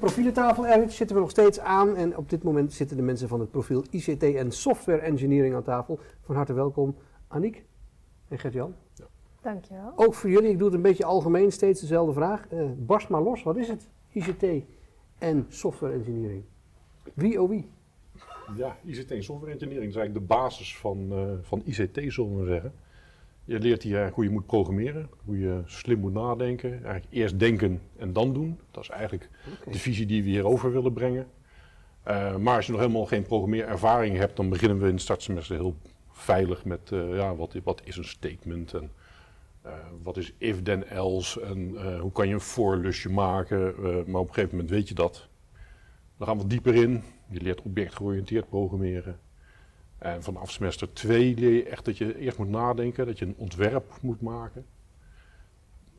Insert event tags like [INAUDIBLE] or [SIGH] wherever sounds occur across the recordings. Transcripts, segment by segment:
profielentafel, Erwin, zitten we nog steeds aan. En op dit moment zitten de mensen van het profiel ICT en Software Engineering aan tafel. Van harte welkom, Aniek en Gert-Jan. Dankjewel. Ook voor jullie, ik doe het een beetje algemeen, steeds dezelfde vraag. Eh barst maar los, wat is het? ICT en Software Engineering. Wie oh wie? Ja, ICT en software engineering is eigenlijk de basis van, eh, van ICT, zullen we zeggen. Je leert hier hoe je moet programmeren, hoe je slim moet nadenken. Eigenlijk eerst denken en dan doen. Dat is eigenlijk de visie die we hierover willen brengen. Eh, maar als je nog helemaal geen programmeerervaring hebt, dan beginnen we in het startsemester heel veilig met eh, ja, wat, wat is een statement en eh, wat is if then else en hoe kan je een voorlusje maken. Maar op een gegeven moment weet je dat. Dan gaan we dieper in. Je leert objectgeoriënteerd programmeren. En vanaf semester 2 leer je echt dat je eerst moet nadenken, dat je een ontwerp moet maken.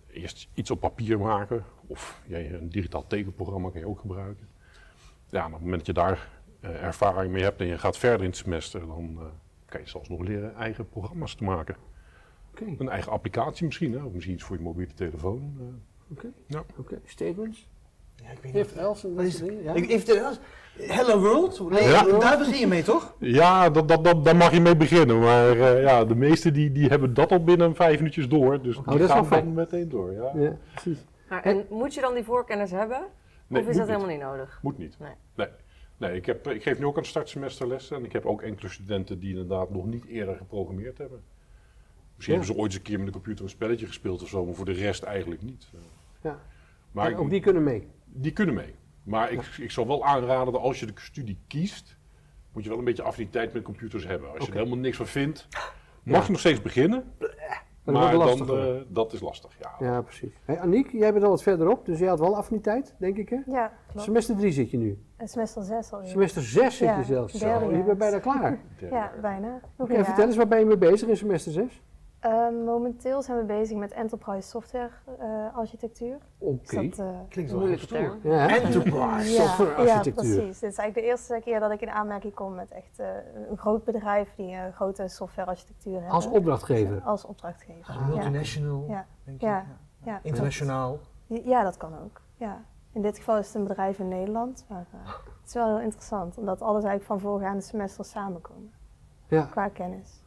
Eerst iets op papier maken, of ja, een digitaal tekenprogramma kan je ook gebruiken. Ja, op het moment dat je daar eh, ervaring mee hebt en je gaat verder in het semester, dan eh, kan je zelfs nog leren eigen programma's te maken. Een eigen applicatie misschien, hè? of misschien iets voor je mobiele telefoon. eh. oké. Ja. Statements? Ja, ik weet If, niet. else dat is? Ja? Even, Hello World? Nee, Ja. Daar begin je mee, toch? Ja, dat, dat, dat, daar mag je mee beginnen. Maar eh, ja, de meesten die, die hebben dat al binnen vijf minuutjes door. Dus dat die gaan dan meteen door. Ja. ja, precies. Maar, en moet je dan die voorkennis hebben? Nee, of is dat niet. helemaal niet nodig? Moet niet. Nee. Nee, nee ik, heb, ik geef nu ook aan het startsemester lessen. En ik heb ook enkele studenten die inderdaad nog niet eerder geprogrammeerd hebben. Misschien Ja. hebben ze ooit eens een keer met de computer een spelletje gespeeld of zo, maar voor de rest eigenlijk niet. Ja. Maar ook die kunnen mee. die kunnen mee. Maar ik, ik zou wel aanraden dat als je de studie kiest, moet je wel een beetje affiniteit met computers hebben. Als je er helemaal niks van vindt, mag je nog steeds beginnen. Maar, Maar dat dan, eh, dat is lastig, ja. ja, precies. Hey, Aniek, jij bent al wat verderop, dus jij had wel affiniteit, denk ik hè? Ja, klopt. Semester 3 zit je nu. En semester 6 alweer. Semester 6 zit Ja, je zelfs. Zo, je bent bijna klaar. Derde [LAUGHS] Ja, bijna. Oké, vertel eens, waar ben je mee bezig in semester 6? Eh, momenteel zijn we bezig met enterprise software eh, architectuur. Oké. Dus dat, eh, Klinkt wel Moeilijke heel stoer. term. Ja? Enterprise. ja, software ja, architectuur. precies. Dit is eigenlijk de eerste keer dat ik in aanmerking kom met echt eh, een groot bedrijf die een grote software architectuur heeft. Als opdrachtgever. Als opdrachtgever. Als ja. multinational, Ja. denk je? Ja. Ja, Internationaal. Ja, dat kan ook. Ja. In dit geval is het een bedrijf in Nederland. Maar het is wel heel interessant, omdat alles eigenlijk van voorgaande semesters samenkomen. Ja. Qua kennis.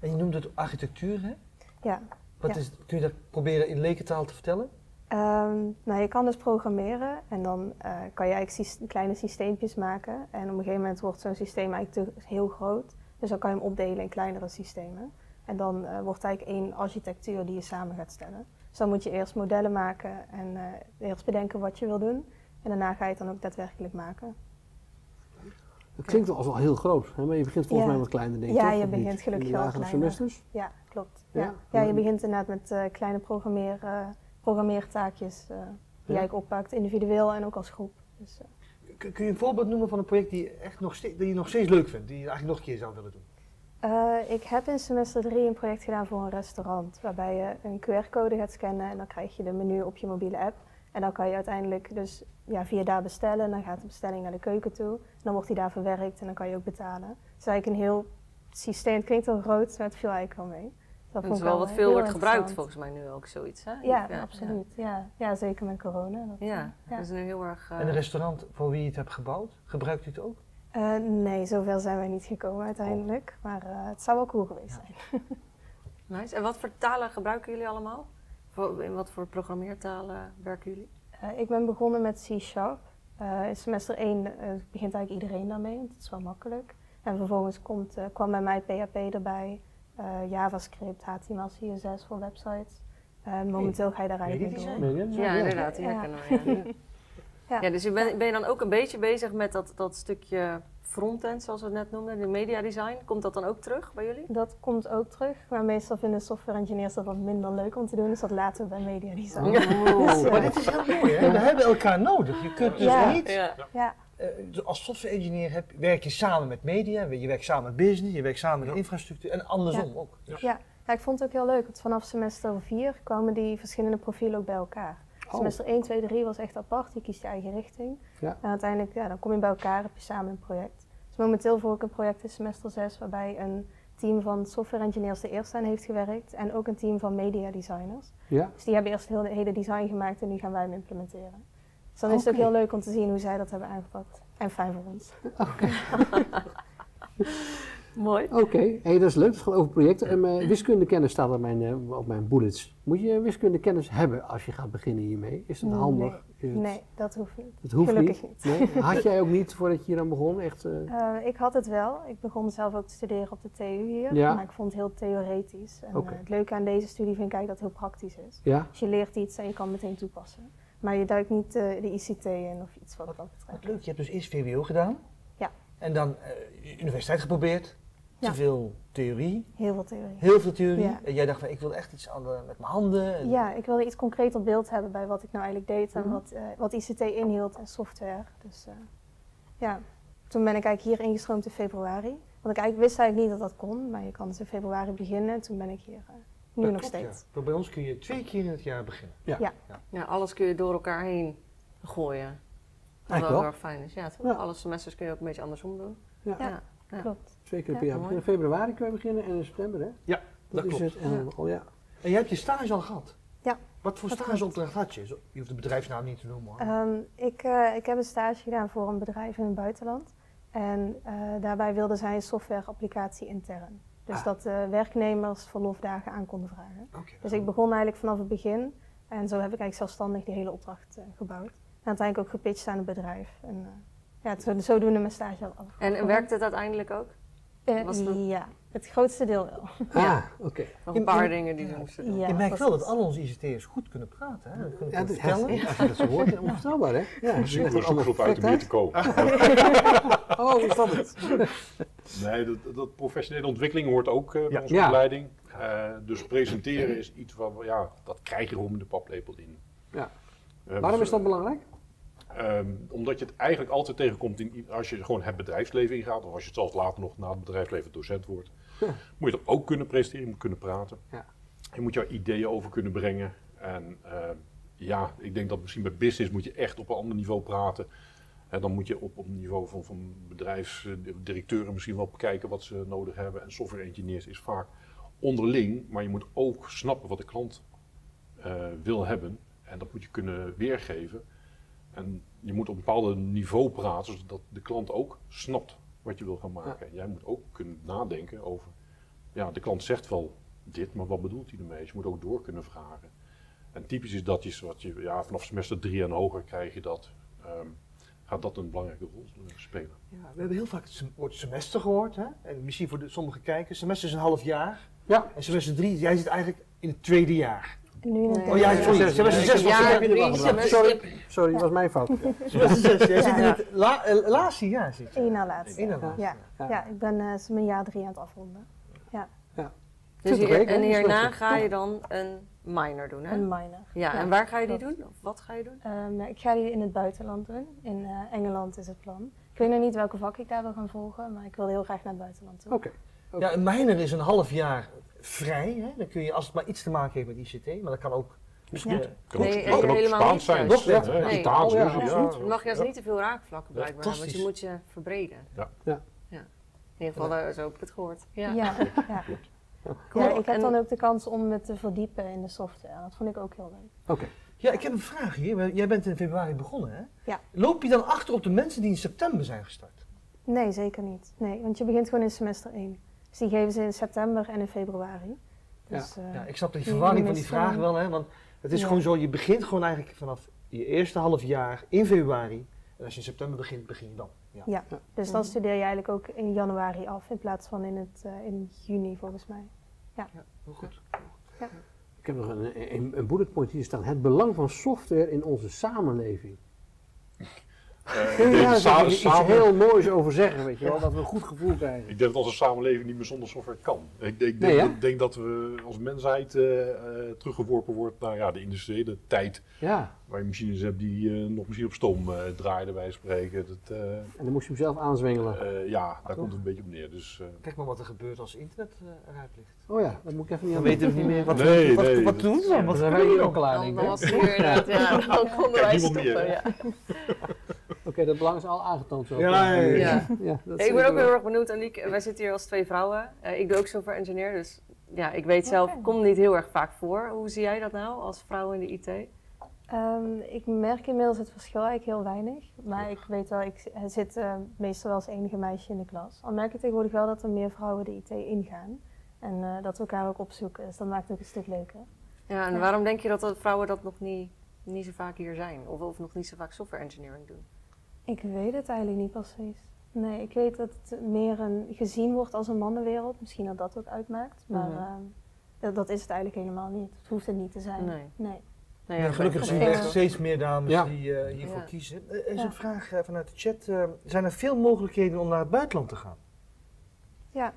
En je noemt het architectuur, hè? Ja. Wat Ja. is, kun je dat proberen in lekentaal te vertellen? Ehm, nou, je kan dus programmeren en dan eh, kan je eigenlijk kleine systeempjes maken. En op een gegeven moment wordt zo'n systeem eigenlijk te, heel groot. Dus dan kan je hem opdelen in kleinere systemen. En dan eh, wordt eigenlijk één architectuur die je samen gaat stellen. Dus dan moet je eerst modellen maken en eh, eerst bedenken wat je wil doen. En daarna ga je het dan ook daadwerkelijk maken. Het klinkt wel als wel heel groot, hè? maar je begint volgens Ja. mij wat kleiner, denk ik. Ja, toch, je of niet? begint gelukkig In de wel lagere kleiner. semesters? Ja, klopt. Ja? Ja, ja. je begint inderdaad met eh, kleine programmeer, eh, programmeertaakjes eh, die je eigenlijk oppakt, individueel en ook als groep. Dus, eh, Kun je een voorbeeld noemen van een project die je, echt nog steeds, die je nog steeds leuk vindt? Die je eigenlijk nog een keer zou willen doen? Eh, ik heb in semester 3 een project gedaan voor een restaurant. Waarbij je een QR-code gaat scannen en dan krijg je de menu op je mobiele app. En dan kan je uiteindelijk dus ja, via daar bestellen. En dan gaat de bestelling naar de keuken toe. En dan wordt die daar verwerkt en dan kan je ook betalen. Het is eigenlijk een heel systeem. Het klinkt heel groot, maar het viel eigenlijk wel mee. Dat vond is wel wat heel veel wordt gebruikt volgens mij nu ook zoiets. Hè? Ja, absoluut. Ja. Ja. zeker met corona. Dat, Ja, ja. dat is nu heel erg... eh, En een restaurant voor wie je het hebt gebouwd, gebruikt u het ook? Eh, nee, zover zijn wij niet gekomen uiteindelijk. Maar eh, het zou wel cool geweest zijn. [LAUGHS] Nice. En wat voor talen gebruiken jullie allemaal? Voor, in wat voor programmeertalen werken jullie? Eh, ik ben begonnen met C-Sharp. Eh, in semester 1 eh, begint eigenlijk iedereen daarmee, want het is wel makkelijk. En vervolgens komt, eh, kwam bij mij PHP erbij, eh, JavaScript, HTML, CSS voor websites. Eh, momenteel ga je daar eigenlijk mee door. Ja, ja. inderdaad. Die herkennen ja. [LAUGHS] Ja. Ja, dus je ben, ben je dan ook een beetje bezig met dat, dat stukje frontend, zoals we het net noemden, de mediadesign. Komt dat dan ook terug bij jullie? Dat komt ook terug, maar meestal vinden software engineers dat wat minder leuk om te doen, dus dat laten we bij media design. [LAUGHS] Oh. Maar dit is heel mooi, hè? We hebben elkaar nodig. Je kunt dus Ja. niet... Ja. Ja, eh, dus als software engineer heb, werk je samen met media, je werkt samen met business, je werkt samen met infrastructuur en andersom ook. Dus ja. ja, ik vond het ook heel leuk, want vanaf semester 4 kwamen die verschillende profielen ook bij elkaar. Oh. Semester 1, 2, 3 was echt apart, je kiest je eigen richting. Ja. En uiteindelijk, ja, dan kom je bij elkaar, heb je samen een project. Dus momenteel voer ik een project in semester 6, waarbij een team van software engineers de eerste aan heeft gewerkt. En ook een team van media designers. Ja? Dus die hebben eerst heel de hele design gemaakt en nu gaan wij hem implementeren. Dus dan is het ook Oké. heel leuk om te zien hoe zij dat hebben aangepakt. En fijn voor ons. [LAUGHS] Mooi. Oké, hey, dat is leuk. Het gaat over projecten. En mijn wiskundekennis staat op mijn, eh, op mijn bullets. Moet je wiskundekennis hebben als je gaat beginnen hiermee? Is dat Nee. handig? Is het, Nee, dat hoeft niet. Het hoeft Gelukkig niet. niet. Nee? [LAUGHS] Had jij ook niet voordat je hier aan begon? Echt, eh, Eh, ik had het wel. Ik begon zelf ook te studeren op de TU hier. Ja. Maar ik vond het heel theoretisch. En Oké. eh, het leuke aan deze studie vind ik eigenlijk dat het heel praktisch is. ja? Dus je leert iets en je kan het meteen toepassen. Maar je duikt niet eh, de ICT in of iets wat dat Wat betreft. leuk, je hebt dus eerst VWO gedaan. Ja. En dan eh, universiteit geprobeerd. Ja. Te veel theorie, Heel veel theorie. heel veel theorie. Ja. En jij dacht van ik wil echt iets aan de- met mijn handen. En Ja, ik wilde iets concreet op beeld hebben bij wat ik nou eigenlijk deed en Mhm. wat, eh, wat ICT inhield en software. Dus eh, ja, toen ben ik eigenlijk hier ingestroomd in februari. Want ik eigenlijk wist eigenlijk niet dat dat kon, maar je kan dus in februari beginnen en toen ben ik hier eh, nu Dat nog klopt, steeds. ja. Bij ons kun je twee keer in het jaar beginnen. Ja, alles kun je door elkaar heen gooien. Wat wel wel. heel erg fijn is. Ja, toch? Ja. Alle semesters kun je ook een beetje andersom doen. Ja. Klopt. Twee keer Ja. per jaar Mooi. beginnen. Februari kunnen we beginnen en in september, hè? Ja, dat is klopt. het. En, Ja. oh, ja. En jij hebt je stage al gehad? Ja, Wat voor stageopdracht had je? Je hoeft de bedrijfsnaam niet te noemen hoor. Ehm, ik, eh, ik heb een stage gedaan voor een bedrijf in het buitenland. En eh, daarbij wilden zij een softwareapplicatie intern. Dus Ah. dat eh, werknemers verlofdagen aan konden vragen. Dus ik begon eigenlijk vanaf het begin. En zo heb ik eigenlijk zelfstandig die hele opdracht eh, gebouwd. En uiteindelijk ook gepitcht aan het bedrijf. En eh, ja, zo, zodoende mijn stage al af. En, en werkt het uiteindelijk ook? Eh, was dat- Ja, het grootste deel wel. Ah, oké. Nog In- een paar in- dingen die we ja. moesten doen. Ja, je merkt wel dat al onze ICT'ers goed kunnen praten. Hè? Dat kunnen Ja, dat, vertellen. als je dat zo hoort, onvoorstelbaar, hè? Ja, is een allemaal zoekgroep uit om hier te komen. [LAUGHS] Oh, is dat het? Nee, dat, dat professionele ontwikkeling hoort ook eh, bij Ja. onze Ja. opleiding. Eh, dus presenteren is iets we, ja, dat krijg je gewoon met de paplepel in. Ja. Waarom dus, is dat belangrijk? Ehm, omdat je het eigenlijk altijd tegenkomt in, als je gewoon het bedrijfsleven ingaat, of als je het zelfs later nog na het bedrijfsleven docent wordt, Ja. moet je dat ook kunnen presenteren, je moet kunnen praten. Ja. Je moet jouw ideeën over kunnen brengen. En ehm, ja, ik denk dat misschien bij business moet je echt op een ander niveau praten. En dan moet je op, op het niveau van, van bedrijfsdirecteuren misschien wel bekijken wat ze nodig hebben. En software engineers is vaak onderling, maar je moet ook snappen wat de klant eh, wil hebben. En dat moet je kunnen weergeven. En je moet op een bepaald niveau praten, zodat de klant ook snapt wat je wil gaan maken. En jij moet ook kunnen nadenken over, ja, de klant zegt wel dit, maar wat bedoelt hij ermee? Dus je moet ook door kunnen vragen. En typisch is dat je, wat je ja, vanaf semester 3 en hoger krijg je dat, ehm, gaat dat een belangrijke rol spelen. Ja, we hebben heel vaak het woord semester gehoord. Hè? En misschien voor de, sommige kijkers. Semester is een half jaar. Ja. En semester drie, jij zit eigenlijk in het tweede jaar. Nu in het Oh ja, sorry. Ja, Semester ik- zes was Ja, er Sorry, sorry, dat was mijn fout. Semester zes. Jij zit in Ja. het la, eh, laatste jaar. Zit je. Eén na laatste. Eén na Ja. laatste. Ja. Ja. Ja, ik ben eh, mijn jaar drie aan het afronden. Dus 20 hier- en hierna ga je dan een minor doen, hè? Een minor. Ja, Ja, en waar ga je die klopt. doen? Of wat ga je doen? Ehm, ik ga die in het buitenland doen. In eh, Engeland is het plan. Ik weet nog niet welke vak ik daar wil gaan volgen, maar ik wil heel graag naar het buitenland toe. Oké. Ja, een minor is een half jaar vrij. Hè? Dan kun je, als het maar iets te maken heeft met ICT, maar dat kan ook. Ja. goed. Kan ook, kan Spaans niet zijn. Italiaans, Oh, ja, ja. Je mag juist Ja. niet te veel raakvlakken blijkbaar hebben, want je moet je verbreden. Ja. Ja. Ja. In ieder geval, eh, zo heb ik het gehoord. Ja, ja. ja. Cool. Ja, ik heb En- dan ook de kans om me te verdiepen in de software. Dat vond ik ook heel leuk. Oké. Ja, ik heb een vraag hier. Jij bent in februari begonnen, hè? Ja. Loop je dan achter op de mensen die in september zijn gestart? Nee, zeker niet. Nee, want je begint gewoon in semester 1. Dus die geven ze in september en in februari. Dus, eh, Ja, ik snap die verwarring van die vraag wel, hè? Want het is Ja. gewoon zo, je begint gewoon eigenlijk vanaf je eerste half jaar in februari. En als je in september begint, begin je dan. Ja. Ja, dus dan studeer je eigenlijk ook in januari af in plaats van in, het, eh, in juni volgens mij. Heel goed. Ik heb nog een, een, een bullet point hier staan. Het belang van software in onze samenleving. Ik je denk daar even iets samen- heel moois over zeggen, weet je wel? Dat we een goed gevoel krijgen. Ik denk dat onze samenleving niet meer zonder software kan. Ik denk, Nee, denk, denk dat we als mensheid eh, eh, teruggeworpen wordt naar ja, de industriële tijd. Ja, Waar je machines hebt die eh, nog misschien op stoom eh, draaiden, bij spreken. Dat, eh, en dan moest je hem zelf aanzwengelen. eh, ja, daar komt het een beetje op neer. Dus, eh, Kijk maar wat er gebeurt als internet eh, eruit ligt. Oh ja, dat moet ik even niet Dan aan weten we niet meer wat, Nee, wat, nee, wat doen we dan? Wat zijn wij hier ook klaar, Dan, ik. was het hier inderdaad, [LAUGHS] ja, dan konden wij stoppen. Ja. [LAUGHS] Oké, dat belang is al aangetoond zo. Ja, ja, ja. Ja. Ja, dat Ik ben ook wel- heel erg benieuwd, Aniek. Wij zitten hier als twee vrouwen. Eh, ik doe ook software engineer, dus ja, ik weet zelf, Oké. komt niet heel erg vaak voor. Hoe zie jij dat nou als vrouw in de IT? Ehm, ik merk inmiddels het verschil eigenlijk heel weinig. Maar ik weet wel, ik zi- zit eh, meestal wel als enige meisje in de klas. Al merk ik tegenwoordig wel dat er meer vrouwen de IT ingaan. En eh, dat we elkaar ook opzoeken. Dus dat maakt het ook een stuk leuker. Ja, en Ja. waarom denk je dat, dat vrouwen dat nog niet, niet zo vaak hier zijn? Of, of nog niet zo vaak software engineering doen? Ik weet het eigenlijk niet precies. Nee, ik weet dat het meer een, gezien wordt als een mannenwereld. Misschien dat dat ook uitmaakt. Maar Mhm. ehm, dat, dat is het eigenlijk helemaal niet. Het hoeft het niet te zijn. Nee. nee. Nou Ja, gelukkig zien we steeds meer dames Ja. die eh, hiervoor Ja. kiezen. Eh, Er is Ja. een vraag eh, vanuit de chat. eh, zijn er veel mogelijkheden om naar het buitenland te gaan? Ja,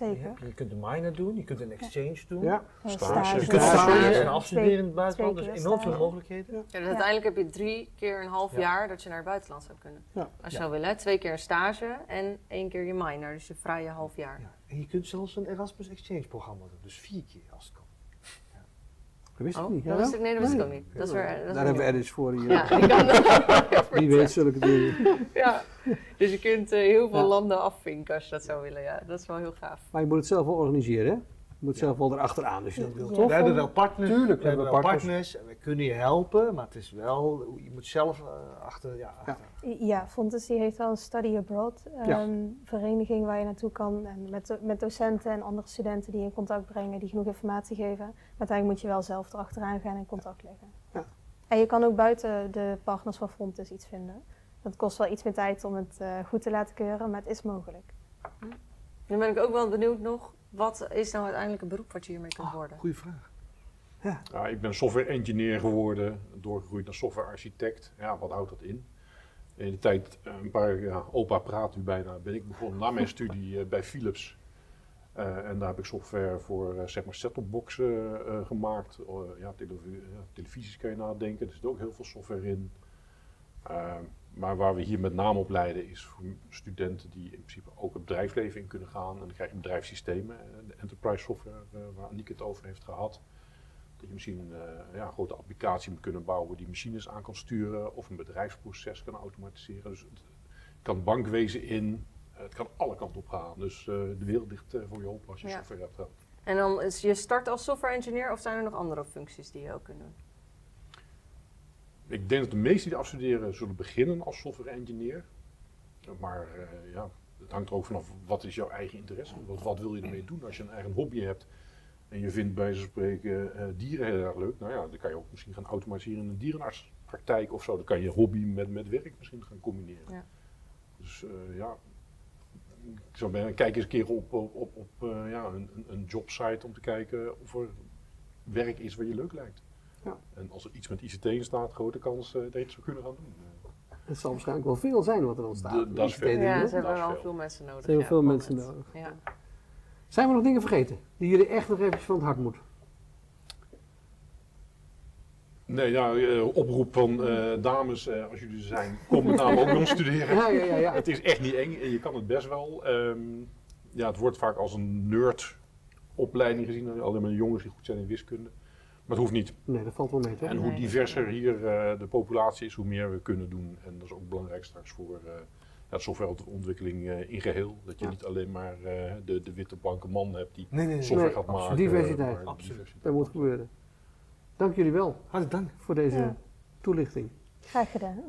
zeker. Je kunt een minor doen, je kunt een exchange doen. Ja, Stage. Je kunt Stage. en afstuderen in het buitenland. Dus enorm veel mogelijkheden. Ja, dus uiteindelijk heb je drie keer een half Ja. jaar dat je naar het buitenland zou kunnen. Ja. Als je Ja. zou willen, twee keer een stage en één keer je minor, dus je vrije half jaar. Ja. En je kunt zelfs een Erasmus Exchange programma doen. Dus vier keer als het kan. Dat wist ik Oh, niet. dat wist ik, nee, dat wist ik ook niet. Dat is weer, dat Daar hebben we. Edits voor hier. Ja, die kan Die [LAUGHS] weet zulke dingen. [LAUGHS] Ja, dus je kunt eh, heel veel landen afvinken als je dat zou willen. Ja, dat is wel heel gaaf. Maar je moet het zelf wel organiseren, hè? Je moet zelf wel erachteraan als je dat Ja. wilt, toch? We hebben wel partners. Tuurlijk we hebben wel partners. partners. en we kunnen je helpen, maar het is wel, je moet zelf eh, achter, ja, achter. Ja, Fontes heeft wel een study abroad Ja. ehm, vereniging waar je naartoe kan. En met, met docenten en andere studenten die je in contact brengen, die genoeg informatie geven. Maar uiteindelijk moet je wel zelf erachteraan gaan en contact leggen. Ja. En je kan ook buiten de partners van Fontes iets vinden. Dat kost wel iets meer tijd om het eh, goed te laten keuren, maar het is mogelijk. Nu ben ik ook wel benieuwd nog, wat is nou uiteindelijk een beroep wat je hiermee kunt worden? Goeie vraag. Ja, ik ben software engineer geworden, doorgegroeid naar software architect. Ja, wat houdt dat in? In de tijd, eh, een paar, ja, opa praat u bijna, ben ik begonnen na mijn studie eh, bij Philips. Eh, en daar heb ik software voor eh, zeg maar set-top-boxen eh, gemaakt. Eh, ja, televi- ja, televisies kan je nadenken, er zit ook heel veel software in. Maar waar we hier met name op leiden is voor studenten die in principe ook het bedrijfsleven in kunnen gaan. En dan krijg je bedrijfssystemen, eh, de enterprise software eh, waar Aniek het over heeft gehad. Dat je misschien eh, ja, een grote applicatie moet kunnen bouwen die machines aan kan sturen of een bedrijfsproces kan automatiseren. Dus het kan bankwezen in, het kan alle kanten op gaan. Dus de wereld ligt voor je open als je Ja. software hebt. En dan is je start als software engineer of zijn er nog andere functies die je ook kunt doen? Ik denk dat de meesten die afstuderen zullen beginnen als software engineer. Maar eh, ja, het hangt er ook vanaf wat is jouw eigen interesse. Wat, wat wil je ermee doen als je een eigen hobby hebt. En je vindt bij wijze van spreken eh, dieren heel erg leuk. Nou ja, dan kan je ook misschien gaan automatiseren in een dierenartspraktijk of zo. Dan kan je hobby met, met werk misschien gaan combineren. Ja. Dus eh, ja, ik zou bijna kijk eens een keer op, op, op, op ja, een, een- een jobsite om te kijken of er werk is wat je leuk lijkt. Ja. En als er iets met ICT in staat, grote kans eh, dat je het zou kunnen gaan doen. Het zal waarschijnlijk wel veel zijn wat er dan staat. De- dat is ICT veel. dingen, Ja, ze hebben wel veel. veel mensen nodig. Ze hebben ja, veel mensen nodig. Ja. Zijn we nog dingen vergeten die jullie echt nog eventjes van het hart moeten? Nee, ja, eh, oproep van eh, dames, eh, als jullie er zijn, kom met name ook bij ons studeren. [LAUGHS] Ja, ja, ja. ja. Het is echt niet eng en je kan het best wel. Ehm, ja, het wordt vaak als een nerd-opleiding gezien, alleen maar jongens die goed zijn in wiskunde. Maar het hoeft niet. Nee, dat valt wel mee, toch? En hoe Nee. diverser hier eh, de populatie is, hoe meer we kunnen doen. En dat is ook belangrijk straks voor eh ja, de softwareontwikkeling eh, in geheel. Dat je Ja. niet alleen maar eh, de, de witte blanke man hebt die Nee, nee, nee. software Nee, gaat maken. absoluut. Diversiteit. maar Absoluut. diversiteit. Dat moet gebeuren. Dank jullie wel Hartelijk dank. voor deze Ja. toelichting. Graag gedaan.